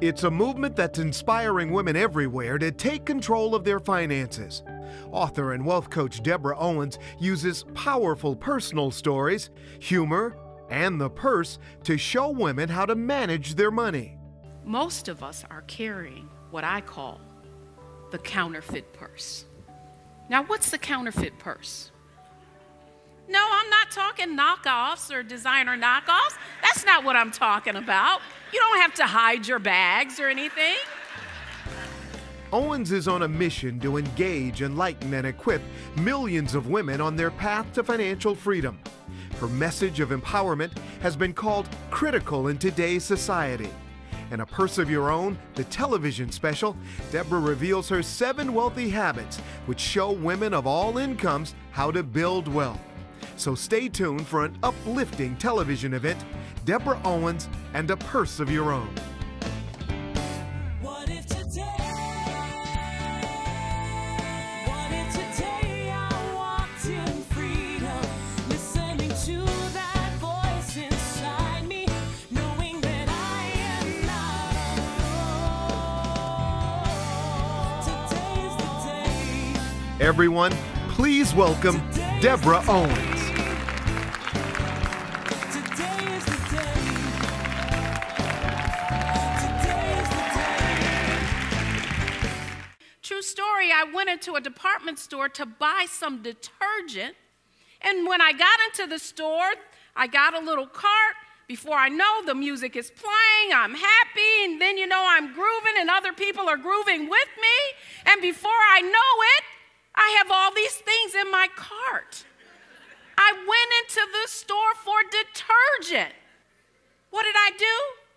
It's a movement that's inspiring women everywhere to take control of their finances. Author and wealth coach Deborah Owens uses powerful personal stories, humor, and the purse to show women how to manage their money. Most of us are carrying what I call the counterfeit purse. Now, what's the counterfeit purse? No, I'm not talking knockoffs or designer knockoffs. That's not what I'm talking about. You don't have to hide your bags or anything. Owens is on a mission to engage, enlighten, and equip millions of women on their path to financial freedom. Her message of empowerment has been called critical in today's society. In A Purse of Your Own, the television special, Deborah reveals her seven wealthy habits which show women of all incomes how to build wealth. So stay tuned for an uplifting television event, Deborah Owens and A Purse of Your Own. Everyone, please welcome Deborah Owens. Story, I went into a department store to buy some detergent. And when I got into the store, I got a little cart. Before I know, the music is playing, I'm happy, and then you know I'm grooving, and other people are grooving with me. And before I know it, I have all these things in my cart. I went into the store for detergent. What did I do?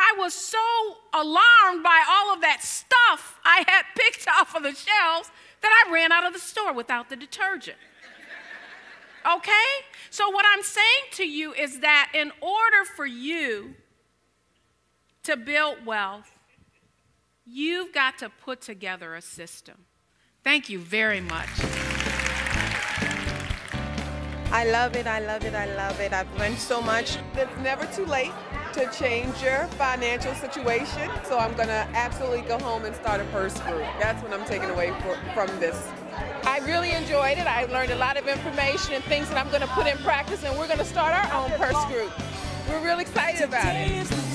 I was so alarmed by all of that stuff I had picked off of the shelves that I ran out of the store without the detergent. Okay? So, what I'm saying to you is that in order for you to build wealth, you've got to put together a system. Thank you very much. I love it, I love it, I love it. I've learned so much. It's never too late to change your financial situation. So I'm going to absolutely go home and start a purse group. That's what I'm taking away for, from this. I really enjoyed it. I learned a lot of information and things that I'm going to put in practice, and we're going to start our own purse group. We're real excited about it.